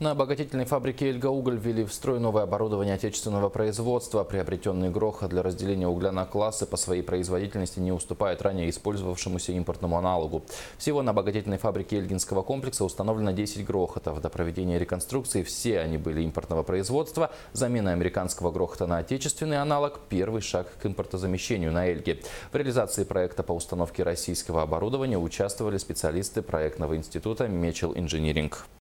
На обогатительной фабрике «Эльга-Уголь» ввели в строй новое оборудование отечественного производства. Приобретенный гроха для разделения угля на классы по своей производительности не уступает ранее использовавшемуся импортному аналогу. Всего на обогатительной фабрике Эльгинского комплекса установлено 10 грохотов. До проведения реконструкции все они были импортного производства. Замена американского грохота на отечественный аналог – первый шаг к импортозамещению на Эльге. В реализации проекта по установке российского оборудования участвовали специалисты проектного института «Мечел Инжиниринг».